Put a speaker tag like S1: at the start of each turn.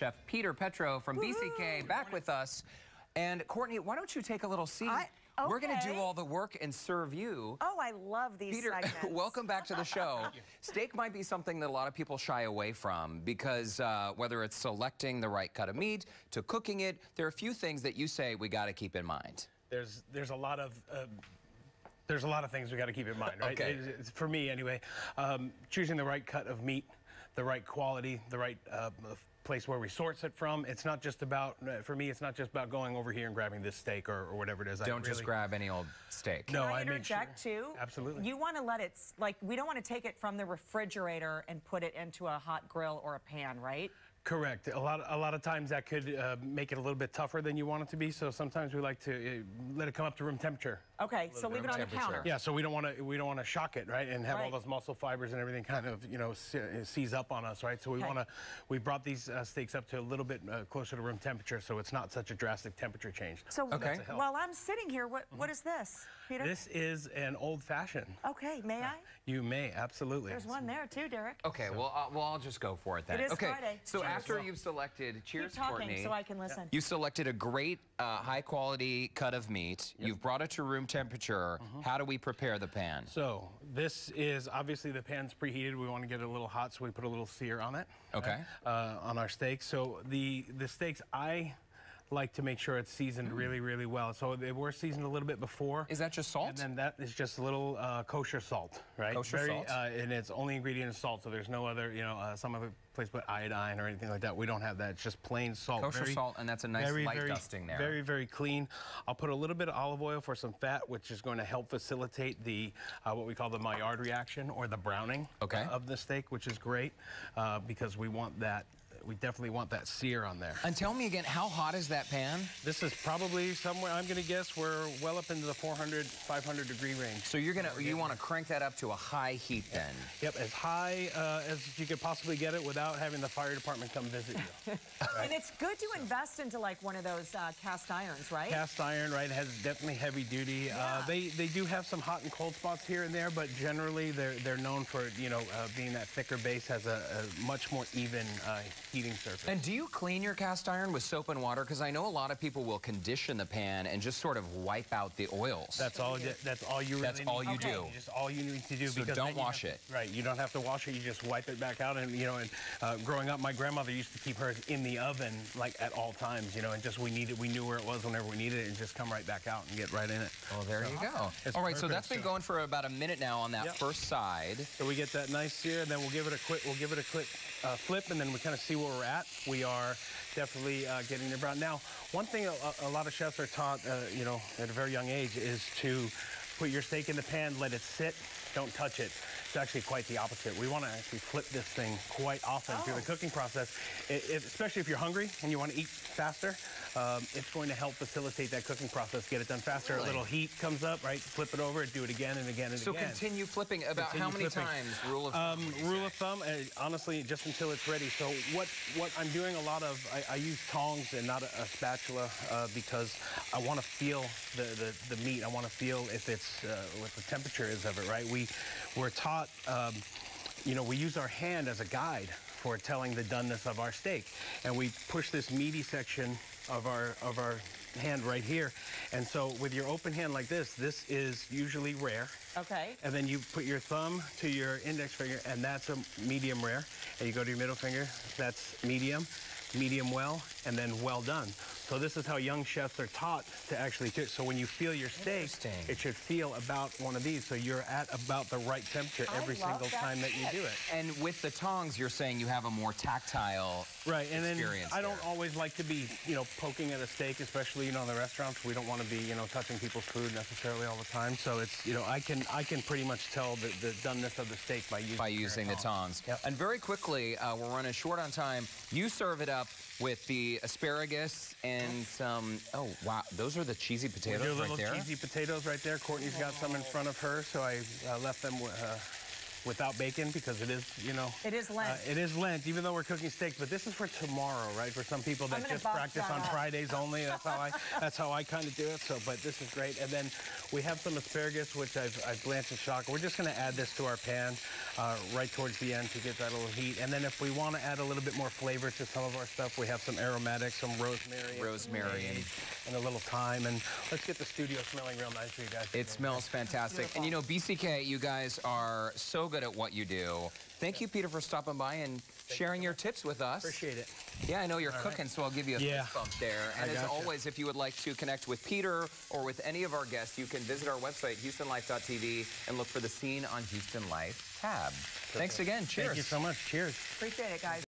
S1: Chef Peter Petro from BCK back with us. And Courtney, why don't you take a little seat?
S2: I-
S1: We're going to do all the work and serve you.
S2: Oh, I love these
S1: Peter,
S2: segments.
S1: welcome back to the show. Steak might be something that a lot of people shy away from because uh, whether it's selecting the right cut of meat to cooking it, there are a few things that you say we got to keep in mind.
S3: there's there's a lot of uh, there's a lot of things we got to keep in mind, right?
S1: Okay.
S3: It- it's- for me, anyway, um, choosing the right cut of meat, the right quality, the right uh, place where we source it from. It's not just about uh, for me. It's not just about going over here and grabbing this steak or, or whatever it is. I
S1: Don't just
S3: really-
S1: grab any old steak.
S3: No,
S2: Can I
S3: I make sure.
S2: interject too?
S3: Absolutely.
S2: You want to let it, like, we don't want to take it from the refrigerator and put it into a hot grill or a pan, right?
S3: Correct. A lot, a lot of times that could uh, make it a little bit tougher than you want it to be. So sometimes we like to uh, let it come up to room temperature.
S2: Okay, so leave it on the counter.
S3: Yeah, so we don't want to we don't want to shock it, right? And have all those muscle fibers and everything kind of you know se- seize up on us, right? So we
S2: Okay.
S3: want to we brought these uh, steaks up to a little bit uh, closer to room temperature, so it's not such a drastic temperature change.
S2: So
S1: Okay.
S3: That's a help.
S2: while I'm sitting here, what, what is this, Peter?
S3: This is an old fashioned.
S2: Okay, may I?
S3: You may absolutely.
S2: There's one there too, Derrick.
S1: Okay, well, uh, well, I'll just go for it then.
S2: It is
S1: okay,
S2: Friday.
S1: so
S2: Cheers.
S1: after you've selected, cheers,
S2: Keep talking
S1: Courtney.
S2: so I can listen.
S1: You selected a great, uh, high quality cut of meat. You've brought it to room temperature.
S2: Mm-hmm.
S1: How do we prepare the pan?
S3: So this is obviously the pan's preheated. We want to get it a little hot, so we put a little sear on it.
S1: Okay.
S3: Uh, on our steak. So the the steaks I like to make sure it's seasoned really really well. So they were seasoned a little bit before.
S1: Is that just salt?
S3: And then that is just a little uh, kosher salt, right?
S1: Kosher
S3: Very,
S1: salt.
S3: Uh, and its only ingredient is salt. So there's no other, you know, uh, some other place put iodine or anything like that. We don't have that. It's just plain salt.
S1: Kosher
S3: Very-
S1: salt, and that's a nice
S3: very,
S1: light
S3: very,
S1: dusting there.
S3: Very, very clean. I'll put a little bit of olive oil for some fat, which is going to help facilitate the uh, what we call the Maillard reaction or the browning
S1: Okay.
S3: of the steak, which is great uh, because we want that. We definitely want that sear on there.
S1: and tell me again, how hot is that pan?
S3: This is probably somewhere. I'm going to guess we're well up into the 400, 500 degree range.
S1: So you're gonna, you want to crank that up to a high heat then?
S3: Yep, as high uh, as you could possibly get it without having the fire department come visit you.
S2: And it's good to invest into like one of those uh, cast irons, right?
S3: Cast iron, right? It has definitely heavy duty.
S2: Yeah.
S3: Uh, they they do have some hot and cold spots here and there, but generally they're they're known for you know uh, being that thicker base has a, a much more even uh, heating surface.
S1: And do you clean your cast iron with soap and water? Because I know a lot of people will condition the pan and just sort of wipe out the oils.
S3: that's all. you- That's all you. Really
S1: That's all you
S3: need.
S1: do.
S3: Just all you need to do.
S1: So
S3: because
S1: don't wash
S3: have-
S1: it.
S3: Right. You don't have to wash it. You just wipe it back out. And you know, and uh, growing up, my grandmother used to keep hers in the oven like at all times. You know, and just we needed, we knew where it was whenever we needed it, and just come right back out and get right in it.
S1: Well, there you go.
S3: It's
S1: All right, so that's been going for about a minute now on that
S3: Yep.
S1: first side.
S3: So we get that nice sear, and then we'll give it a quick, we'll give it a quick uh, flip, and then we kind of see where we're at. We are definitely uh, getting there. Now, one thing a, a lot of chefs are taught, uh, you know, at a very young age, is to put your steak in the pan, let it sit, don't touch it. It's actually quite the opposite. We want to actually flip this thing quite often through the
S2: Oh.
S3: cooking process, I- if- especially if you're hungry and you want to eat faster. Um, it's going to help facilitate that cooking process, get it done faster.
S1: Really?
S3: A little heat comes up, right? Flip it over, do it again and again and
S1: So
S3: again.
S1: So continue flipping. About how many
S3: flipping.
S1: times? Rule of
S3: Um, rule of thumb, uh, honestly, just until it's ready. So what what I'm doing a lot of, I, I use tongs and not a, a spatula uh, because I want to feel the, the, the meat. I want to feel if it's uh, what the temperature is of it. Right? We we're taught, um, you know, we use our hand as a guide for telling the doneness of our steak, and we push this meaty section of our of our hand right here. And so with your open hand like this, this is usually rare.
S2: Okay.
S3: And then you put your thumb to your index finger, and that's a medium rare. And you go to your middle finger, that's medium, medium well, and then well done. So this is how young chefs are taught to actually cook. So when you feel your steak, it should feel about one of these. So you're at about the right temperature every single
S2: that
S3: time that you do it.
S1: And with the tongs, you're saying you have a more tactile.
S3: Right, and then I don't
S1: there.
S3: always like to be, you know, poking at a steak, especially you know in the restaurants. We don't want to be, you know, touching people's food necessarily all the time. So it's, you know, I can I can pretty much tell the, the doneness of the steak by using
S1: by
S3: a pair of
S1: using the tongs.
S3: Yep.
S1: And very quickly, uh, we're running short on time. You serve it up with the asparagus and some. Oh wow, those are the cheesy potatoes right
S3: little
S1: there.
S3: cheesy potatoes right there. Courtney's got some in front of her, so I uh, left them uh, without bacon because it is, you know.
S2: It is Lent.
S3: Uh, it is Lent, even though we're cooking steaks. But this is for tomorrow, right? For some people that just practice
S2: that
S3: on
S2: up.
S3: Fridays only. That's how I. That's how I kind of do it. So, but this is great. And then we have some asparagus, which I've, I've blanched and shocked. We're just going to add this to our pan uh, right towards the end to get that little heat. And then if we want to add a little bit more flavor to some of our stuff, we have some aromatics, some rosemary,
S1: Rosemary and-
S3: and a little thyme. And let's get the studio smelling real nice for you guys.
S1: It smells fantastic. And you know, BCK, you guys are so good at what you do. Thank you, Peter, for stopping by and sharing your tips with us.
S3: Appreciate it.
S1: Yeah, I know you're
S3: right.
S1: cooking, so I'll give you a
S3: Yeah.
S1: fist bump there.
S3: I
S1: And as
S3: gotcha.
S1: always, if you would like to connect with Peter or with any of our guests, you can visit our website, houstonlife.tv, and look for the Scene on Houston Life tab. Thanks again. Cheers.
S3: Thank you so much. Cheers.
S2: Appreciate it, guys.